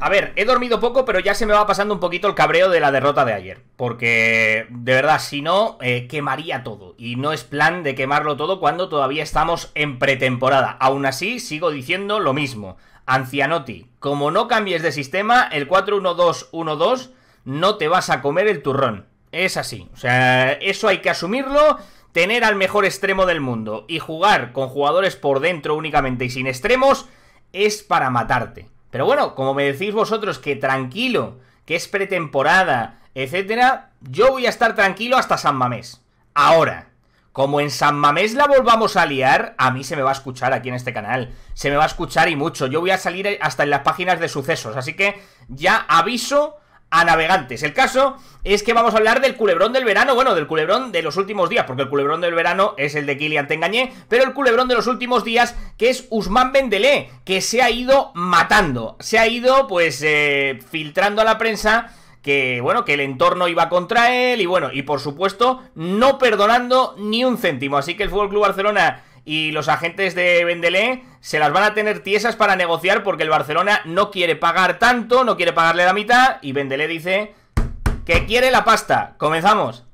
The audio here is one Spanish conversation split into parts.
A ver, he dormido poco, pero ya se me va pasando un poquito el cabreo de la derrota de ayer. Porque, de verdad, si no, eh, quemaría todo. Y no es plan de quemarlo todo cuando todavía estamos en pretemporada. Aún así, sigo diciendo lo mismo. Ancianotti, como no cambies de sistema, el 4-1-2-1-2 no te vas a comer el turrón. Es así. O sea, eso hay que asumirlo. Tener al mejor extremo del mundo y jugar con jugadores por dentro únicamente y sin extremos es para matarte. Pero bueno, como me decís vosotros que tranquilo, que es pretemporada, etcétera, yo voy a estar tranquilo hasta San Mamés. Ahora, como en San Mamés la volvamos a liar, a mí se me va a escuchar aquí en este canal. Se me va a escuchar y mucho. Yo voy a salir hasta en las páginas de sucesos. Así que ya aviso a navegantes. El caso es que vamos a hablar del culebrón del verano, bueno, del culebrón de los últimos días, porque el culebrón del verano es el de Kilian Te pero el culebrón de los últimos días, que es Usman Bendelé, que se ha ido matando, se ha ido, pues, eh, filtrando a la prensa que, bueno, que el entorno iba contra él y, bueno, y por supuesto, no perdonando ni un céntimo. Así que el Fútbol Club Barcelona y los agentes de Bendelé se las van a tener tiesas para negociar porque el Barcelona no quiere pagar tanto, no quiere pagarle la mitad y Bendelé dice que quiere la pasta. Comenzamos.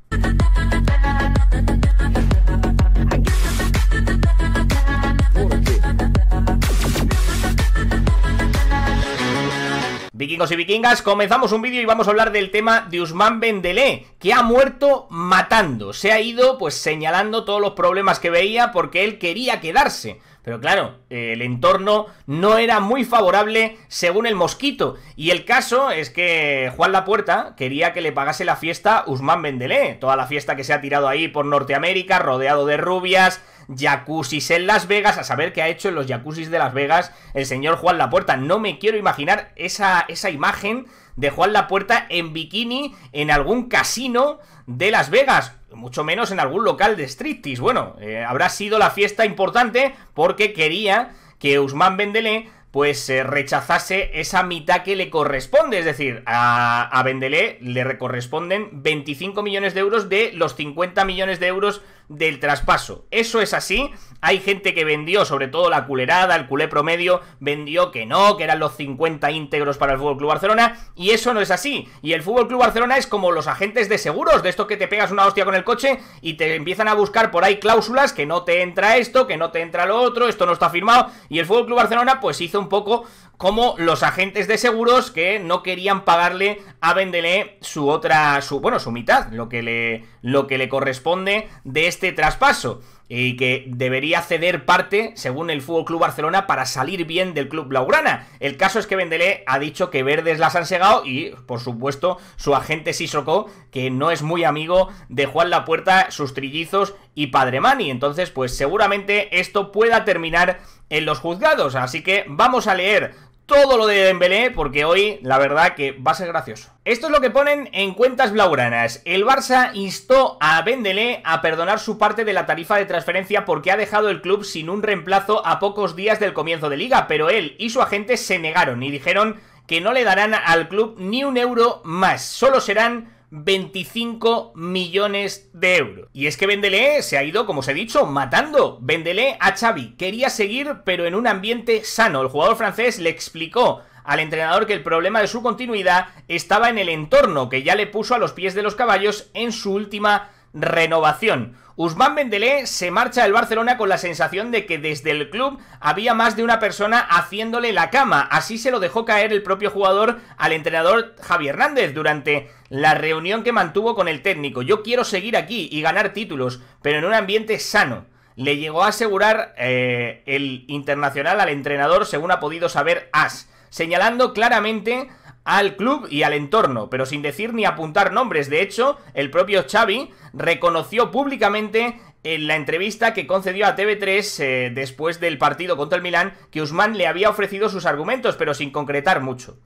Vikingos y vikingas, comenzamos un vídeo y vamos a hablar del tema de Usman Bendelé, que ha muerto matando. Se ha ido pues señalando todos los problemas que veía porque él quería quedarse. Pero claro, el entorno no era muy favorable según el mosquito. Y el caso es que Juan Lapuerta quería que le pagase la fiesta Usman Bendelé. Toda la fiesta que se ha tirado ahí por Norteamérica, rodeado de rubias, jacuzzis en Las Vegas, a saber qué ha hecho en los jacuzzis de Las Vegas el señor Juan Lapuerta. No me quiero imaginar esa, esa imagen de Juan Lapuerta en bikini en algún casino de Las Vegas, mucho menos en algún local de striptease. Bueno, eh, habrá sido la fiesta importante porque quería que Usman Bendelé pues eh, rechazase esa mitad que le corresponde. Es decir, a, a Bendelé le corresponden 25 millones de euros de los 50 millones de euros del traspaso. Eso es así. Hay gente que vendió, sobre todo la culerada, el culé promedio, vendió que no, que eran los 50 íntegros para el Fútbol Club Barcelona. Y eso no es así. Y el Fútbol Club Barcelona es como los agentes de seguros, de esto que te pegas una hostia con el coche y te empiezan a buscar por ahí cláusulas que no te entra esto, que no te entra lo otro, esto no está firmado. Y el Fútbol Club Barcelona, pues hizo un poco como los agentes de seguros que no querían pagarle a Bendelé su otra, su, bueno, su mitad, lo que le, lo que le corresponde de este traspaso y que debería ceder parte, según el Fútbol Club Barcelona, para salir bien del club blaugrana. El caso es que Bendelé ha dicho que verdes las han segado y, por supuesto, su agente Sissoko, que no es muy amigo de Juan Lapuerta, sus trillizos y Padre Mani. Entonces, pues seguramente esto pueda terminar en los juzgados. Así que vamos a leer todo lo de Dembélé porque hoy la verdad que va a ser gracioso. Esto es lo que ponen en cuentas blaugranas. El Barça instó a Dembélé a perdonar su parte de la tarifa de transferencia porque ha dejado el club sin un reemplazo a pocos días del comienzo de liga, pero él y su agente se negaron y dijeron que no le darán al club ni un euro más, solo serán 25 millones de euros. Y es que Bendelé se ha ido, como os he dicho, matando. Bendelé a Xavi quería seguir, pero en un ambiente sano. El jugador francés le explicó al entrenador que el problema de su continuidad estaba en el entorno que ya le puso a los pies de los caballos en su última renovación. Usman Bendelé se marcha del Barcelona con la sensación de que desde el club había más de una persona haciéndole la cama. Así se lo dejó caer el propio jugador al entrenador Javi Hernández durante la reunión que mantuvo con el técnico. Yo quiero seguir aquí y ganar títulos, pero en un ambiente sano. Le llegó a asegurar eh, el internacional al entrenador, según ha podido saber As, señalando claramente al club y al entorno, pero sin decir ni apuntar nombres. De hecho, el propio Xavi reconoció públicamente en la entrevista que concedió a TV3 eh, después del partido contra el Milán que Usman le había ofrecido sus argumentos, pero sin concretar mucho.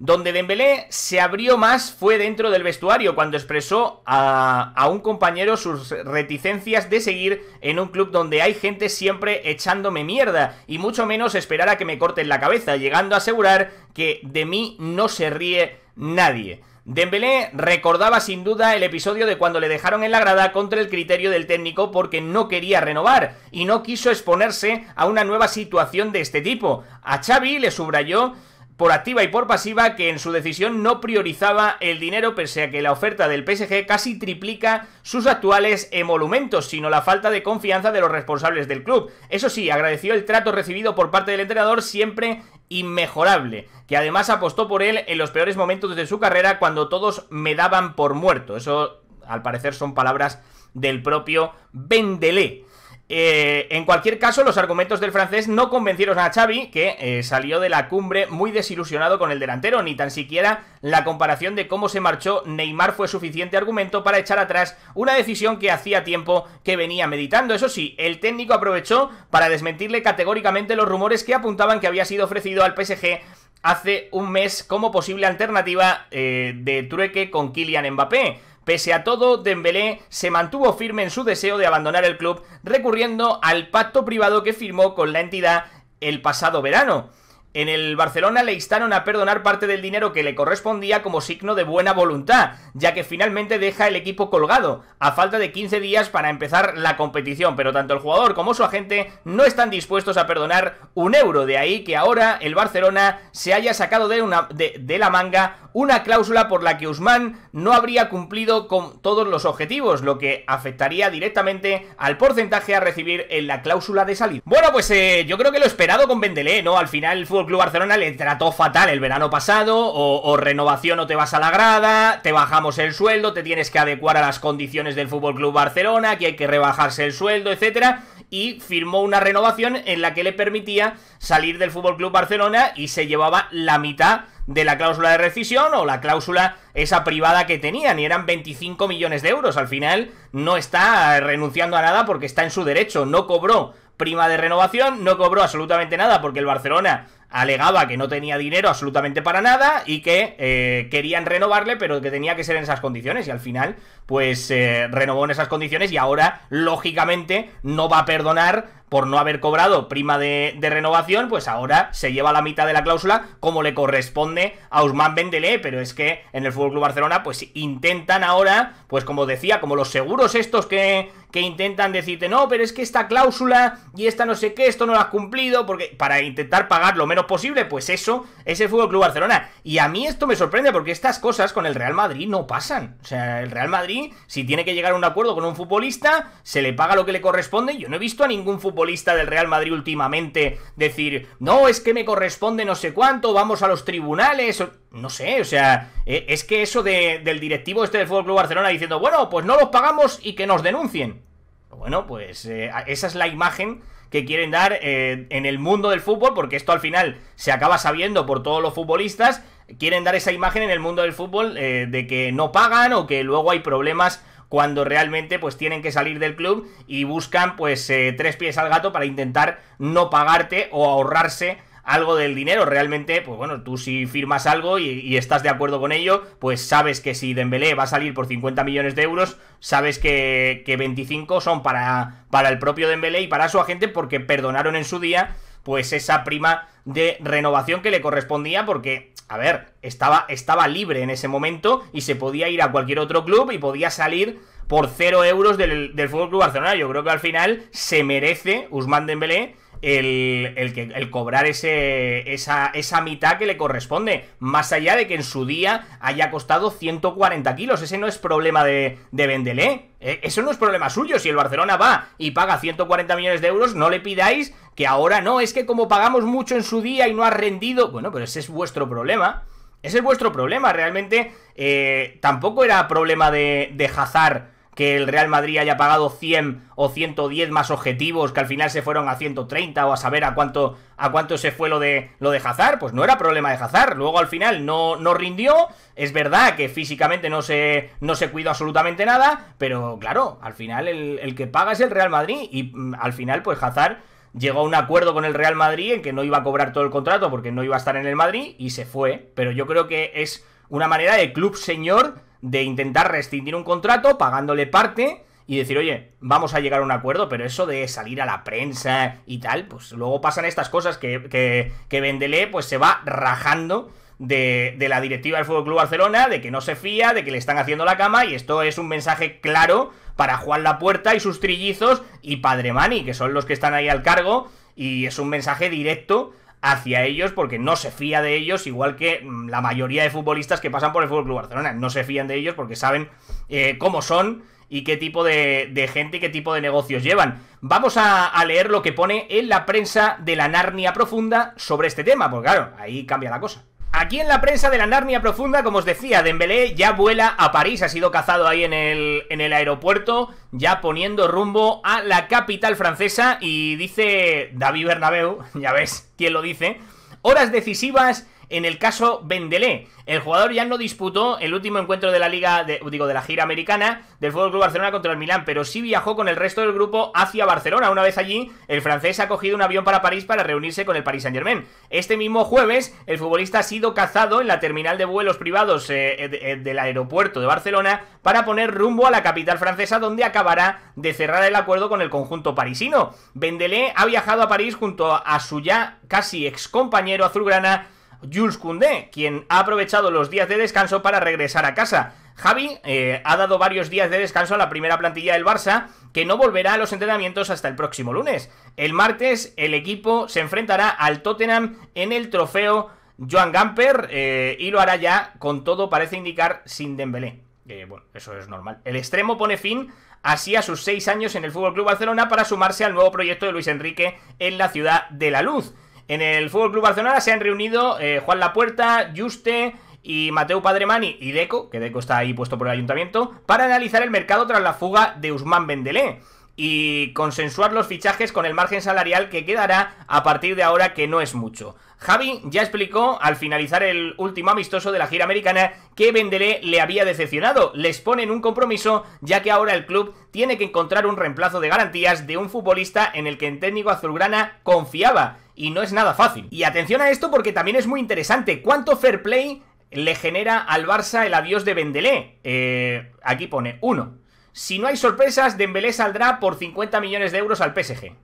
Donde Dembélé se abrió más fue dentro del vestuario, cuando expresó a, un compañero sus reticencias de seguir en un club donde hay gente siempre echándome mierda, y mucho menos esperar a que me corten la cabeza, llegando a asegurar que de mí no se ríe nadie. Dembélé recordaba sin duda el episodio de cuando le dejaron en la grada contra el criterio del técnico porque no quería renovar y no quiso exponerse a una nueva situación de este tipo. A Xavi le subrayó por activa y por pasiva que en su decisión no priorizaba el dinero pese a que la oferta del PSG casi triplica sus actuales emolumentos, sino la falta de confianza de los responsables del club. Eso sí, agradeció el trato recibido por parte del entrenador siempre inmejorable, que además apostó por él en los peores momentos de su carrera cuando todos me daban por muerto. Eso, al parecer, son palabras del propio Bendelé. Eh, en cualquier caso, los argumentos del francés no convencieron a Xavi, que eh, salió de la cumbre muy desilusionado con el delantero, ni tan siquiera la comparación de cómo se marchó Neymar fue suficiente argumento para echar atrás una decisión que hacía tiempo que venía meditando. Eso sí, el técnico aprovechó para desmentirle categóricamente los rumores que apuntaban que había sido ofrecido al PSG hace un mes como posible alternativa eh, de trueque con Kylian Mbappé. Pese a todo, Dembélé se mantuvo firme en su deseo de abandonar el club, recurriendo al pacto privado que firmó con la entidad el pasado verano. En el Barcelona le instaron a perdonar parte del dinero que le correspondía como signo de buena voluntad, ya que finalmente deja el equipo colgado, a falta de 15 días para empezar la competición, pero tanto el jugador como su agente no están dispuestos a perdonar un euro, de ahí que ahora el Barcelona se haya sacado de, de, la manga una cláusula por la que Usman no habría cumplido con todos los objetivos, lo que afectaría directamente al porcentaje a recibir en la cláusula de salida. Bueno, pues eh, yo creo que lo esperado con Bendelé, ¿no? Al final fue Club Barcelona le trató fatal el verano pasado, o, renovación o te vas a la grada, te bajamos el sueldo, te tienes que adecuar a las condiciones del Fútbol Club Barcelona, que hay que rebajarse el sueldo, etcétera y firmó una renovación en la que le permitía salir del Fútbol Club Barcelona y se llevaba la mitad de la cláusula de rescisión o la cláusula esa privada que tenían y eran 25 millones de euros. Al final no está renunciando a nada porque está en su derecho, no cobró prima de renovación, no cobró absolutamente nada porque el Barcelona alegaba que no tenía dinero absolutamente para nada y que eh, querían renovarle, pero que tenía que ser en esas condiciones. Y al final, pues eh, renovó en esas condiciones y ahora, lógicamente, no va a perdonar por no haber cobrado prima de, renovación, pues ahora se lleva la mitad de la cláusula como le corresponde a Usman Bendelé, pero es que en el Fútbol Club Barcelona pues intentan ahora, pues como decía, como los seguros estos que, que intentan decirte, no, pero es que esta cláusula y esta no sé qué, esto no lo has cumplido, porque para intentar pagar lo menos posible, pues eso es el Fútbol Barcelona. Y a mí esto me sorprende porque estas cosas con el Real Madrid no pasan. O sea, el Real Madrid, si tiene que llegar a un acuerdo con un futbolista, se le paga lo que le corresponde. Yo no he visto a ningún futbolista futbolista del Real Madrid últimamente decir, no, es que me corresponde no sé cuánto, vamos a los tribunales, no sé, o sea, e, es que eso del directivo este del Fútbol Club Barcelona diciendo, bueno, pues no los pagamos y que nos denuncien. Bueno, pues eh, esa es la imagen que quieren dar eh, en el mundo del fútbol, porque esto al final se acaba sabiendo por todos los futbolistas, quieren dar esa imagen en el mundo del fútbol eh, de que no pagan o que luego hay problemas cuando realmente pues tienen que salir del club y buscan pues eh, tres pies al gato para intentar no pagarte o ahorrarse algo del dinero. Realmente, pues bueno, tú si firmas algo y, estás de acuerdo con ello, pues sabes que si Dembélé va a salir por 50 millones de euros, sabes que, que 25 son para, para el propio Dembélé y para su agente porque perdonaron en su día pues esa prima de renovación que le correspondía porque, a ver, estaba, estaba libre en ese momento y se podía ir a cualquier otro club y podía salir por cero euros del, del Fútbol Club Barcelona. Yo creo que al final se merece Usman Dembélé el, el, que, el cobrar ese, esa, esa mitad que le corresponde. Más allá de que en su día haya costado 140 kilos. Ese no es problema de, de Bendelé. E, eso no es problema suyo. Si el Barcelona va y paga 140 millones de euros, no le pidáis que ahora no. Es que como pagamos mucho en su día y no ha rendido. Bueno, pero ese es vuestro problema. Ese es vuestro problema. Realmente eh, tampoco era problema de, de Hazard que el Real Madrid haya pagado 100 o 110 más objetivos que al final se fueron a 130 o a saber a cuánto a cuánto se fue lo de lo de Hazard, pues no era problema de Hazard, luego al final no, no rindió, es verdad que físicamente no se, no se cuidó absolutamente nada, pero claro, al final el, el que paga es el Real Madrid. Y mm, al final pues Hazard llegó a un acuerdo con el Real Madrid en que no iba a cobrar todo el contrato porque no iba a estar en el Madrid y se fue, pero yo creo que es una manera de club señor de intentar rescindir un contrato pagándole parte y decir, oye, vamos a llegar a un acuerdo, pero eso de salir a la prensa y tal, pues luego pasan estas cosas que, que, que pues se va rajando de, de, la directiva del Fútbol Club Barcelona, de que no se fía, de que le están haciendo la cama, y esto es un mensaje claro para Juan Lapuerta y sus trillizos y Padre Mani, que son los que están ahí al cargo, y es un mensaje directo hacia ellos porque no se fía de ellos, igual que mm, la mayoría de futbolistas que pasan por el Fútbol Barcelona. No se fían de ellos porque saben eh, cómo son y qué tipo de, gente y qué tipo de negocios llevan. Vamos a, a, leer lo que pone en la prensa de la Narnia Profunda sobre este tema, porque claro, ahí cambia la cosa. Aquí en la prensa de la Narnia Profunda, como os decía, Dembélé ya vuela a París, ha sido cazado ahí en el, en el aeropuerto, ya poniendo rumbo a la capital francesa y dice David Bernabeu, ya ves quién lo dice, horas decisivas en el caso Bendelé. El jugador ya no disputó el último encuentro de la liga, digo, de la gira americana del Fútbol Barcelona contra el Milán, pero sí viajó con el resto del grupo hacia Barcelona. Una vez allí, el francés ha cogido un avión para París para reunirse con el Paris Saint Germain. Este mismo jueves, el futbolista ha sido cazado en la terminal de vuelos privados eh, eh, del aeropuerto de Barcelona para poner rumbo a la capital francesa, donde acabará de cerrar el acuerdo con el conjunto parisino. Bendelé ha viajado a París junto a su ya casi ex compañero azulgrana Jules Koundé, quien ha aprovechado los días de descanso para regresar a casa. Javi eh, ha dado varios días de descanso a la primera plantilla del Barça, que no volverá a los entrenamientos hasta el próximo lunes. El martes, el equipo se enfrentará al Tottenham en el trofeo Joan Gamper eh, y lo hará ya, con todo parece indicar, sin Dembélé. bueno, eso es normal. El extremo pone fin así a sus seis años en el FC Barcelona para sumarse al nuevo proyecto de Luis Enrique en la ciudad de la luz. En el Fútbol Club Barcelona se han reunido eh, Juan Lapuerta, Juste y Mateo Padremani y Deco, que Deco está ahí puesto por el ayuntamiento, para analizar el mercado tras la fuga de Usman Bendelé y consensuar los fichajes con el margen salarial que quedará a partir de ahora que no es mucho. Javi ya explicó al finalizar el último amistoso de la gira americana que Bendelé le había decepcionado. Les ponen un compromiso ya que ahora el club tiene que encontrar un reemplazo de garantías de un futbolista en el que el técnico azulgrana confiaba y no es nada fácil. Y atención a esto porque también es muy interesante. ¿Cuánto fair play le genera al Barça el adiós de Bendelé? Eh, aquí pone uno. Si no hay sorpresas, Dembélé saldrá por 50 millones de euros al PSG.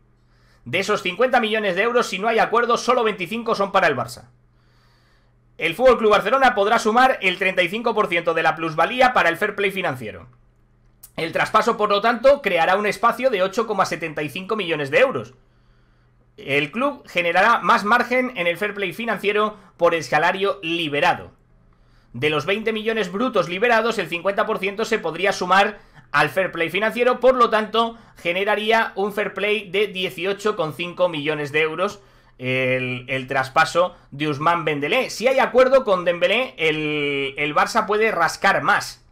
De esos 50 millones de euros, si no hay acuerdo, solo 25 son para el Barça. El Fútbol Club Barcelona podrá sumar el 35% de la plusvalía para el fair play financiero. El traspaso, por lo tanto, creará un espacio de 8,75 millones de euros. El club generará más margen en el fair play financiero por el salario liberado. De los 20 millones brutos liberados, el 50% se podría sumar al fair play financiero, por lo tanto, generaría un fair play de 18,5 millones de euros el, traspaso de Usman Bendelé. Si hay acuerdo con Dembélé, el, el Barça puede rascar más.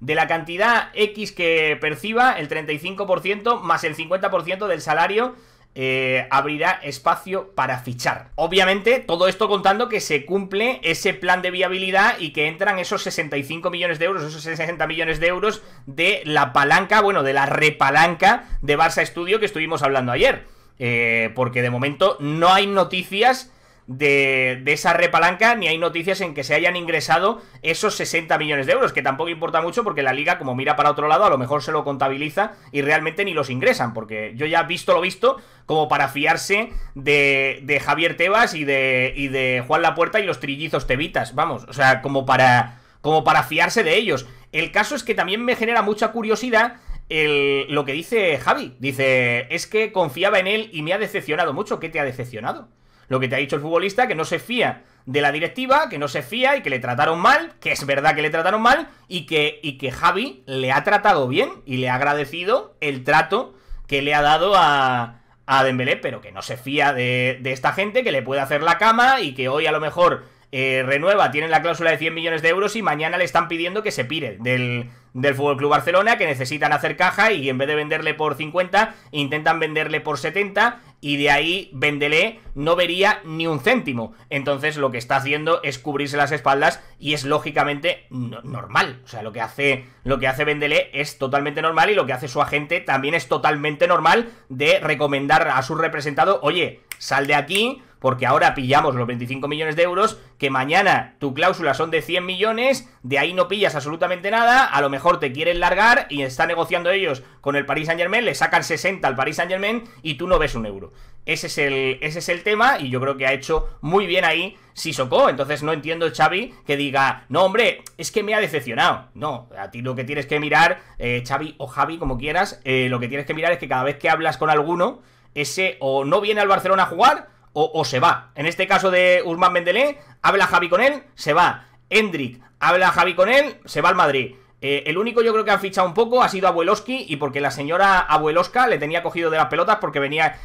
De la cantidad X que perciba, el 35% más el 50% del salario eh, abrirá espacio para fichar. Obviamente, todo esto contando que se cumple ese plan de viabilidad y que entran esos 65 millones de euros, esos 60 millones de euros de la palanca, bueno, de la repalanca de Barça Studio que estuvimos hablando ayer. Eh, porque de momento no hay noticias de, esa repalanca, ni hay noticias en que se hayan ingresado esos 60 millones de euros, que tampoco importa mucho porque la liga, como mira para otro lado, a lo mejor se lo contabiliza y realmente ni los ingresan, porque yo ya visto lo visto como para fiarse de, de Javier Tebas y de, y de Juan Lapuerta y los trillizos tevitas, vamos, o sea, como para, como para fiarse de ellos. El caso es que también me genera mucha curiosidad el, lo que dice Javi. Dice, es que confiaba en él y me ha decepcionado mucho. ¿Qué te ha decepcionado? Lo que te ha dicho el futbolista, que no se fía de la directiva, que no se fía y que le trataron mal, que es verdad que le trataron mal, y que, y que Javi le ha tratado bien y le ha agradecido el trato que le ha dado a, a Dembélé, pero que no se fía de, de esta gente, que le puede hacer la cama y que hoy a lo mejor eh, renueva, tienen la cláusula de 100 millones de euros y mañana le están pidiendo que se pire del, del Fútbol Club Barcelona, que necesitan hacer caja y en vez de venderle por 50, intentan venderle por 70 y de ahí Vendele no vería ni un céntimo. Entonces lo que está haciendo es cubrirse las espaldas y es lógicamente normal. O sea, lo que hace lo que hace Vendele es totalmente normal y lo que hace su agente también es totalmente normal de recomendar a su representado, "Oye, sal de aquí, porque ahora pillamos los 25 millones de euros, que mañana tu cláusula son de 100 millones, de ahí no pillas absolutamente nada, a lo mejor te quieren largar y está negociando ellos con el Paris Saint Germain, le sacan 60 al Paris Saint Germain y tú no ves un euro. Ese es el, ese es el tema y yo creo que ha hecho muy bien ahí Sissoko, entonces no entiendo Xavi que diga, no hombre, es que me ha decepcionado. No, a ti lo que tienes que mirar, eh, Xavi o Javi, como quieras, eh, lo que tienes que mirar es que cada vez que hablas con alguno, ese o no viene al Barcelona a jugar o, se va. En este caso de Usman Bendelé, habla Javi con él, se va. Hendrik, habla Javi con él, se va al Madrid. Eh, el único yo creo que ha fichado un poco ha sido Abueloski y porque la señora Abuelosca le tenía cogido de las pelotas porque venía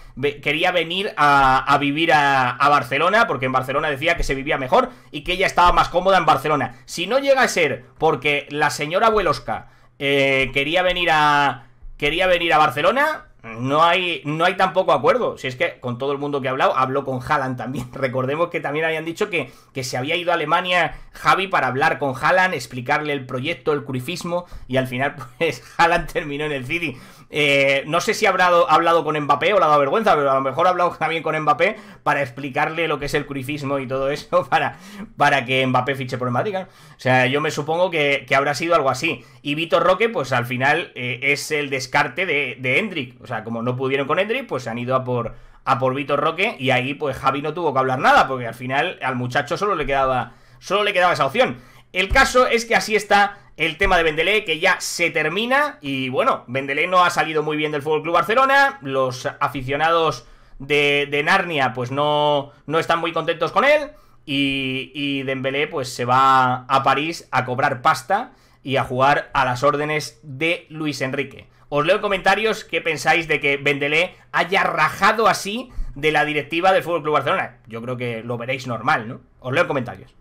quería venir a, vivir a, Barcelona porque en Barcelona decía que se vivía mejor y que ella estaba más cómoda en Barcelona. Si no llega a ser porque la señora Abuelosca eh, quería venir a quería venir a Barcelona, no hay, no hay tampoco acuerdo. Si es que con todo el mundo que ha hablado, habló con Haaland también. Recordemos que también habían dicho que, que se había ido a Alemania Javi para hablar con Haaland, explicarle el proyecto, el curifismo, y al final, pues, Haaland terminó en el City. Eh, no sé si habrá hablado con Mbappé o le ha dado vergüenza, pero a lo mejor ha hablado también con Mbappé para explicarle lo que es el curifismo y todo eso para, para que Mbappé fiche por el Madrid. O sea, yo me supongo que, habrá sido algo así. Y Vitor Roque, pues al final eh, es el descarte de, de Hendrik. O sea, como no pudieron con Hendrik, pues se han ido a por, a por Vitor Roque y ahí pues Javi no tuvo que hablar nada, porque al final al muchacho solo le quedaba, solo le quedaba esa opción. El caso es que así está el tema de Bendelé, que ya se termina. Y bueno, Bendelé no ha salido muy bien del Club Barcelona. Los aficionados de, Narnia, pues no, no están muy contentos con él. Y, y Dembélé, pues se va a París a cobrar pasta y a jugar a las órdenes de Luis Enrique. Os leo en comentarios qué pensáis de que Bendelé haya rajado así de la directiva del Fútbol Club Barcelona. Yo creo que lo veréis normal, ¿no? Os leo en comentarios.